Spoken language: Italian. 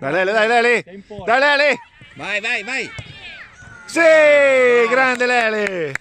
Dai Lele, dai Lele! Dai Lele! Vai, vai, vai. Sì! Grande Lele!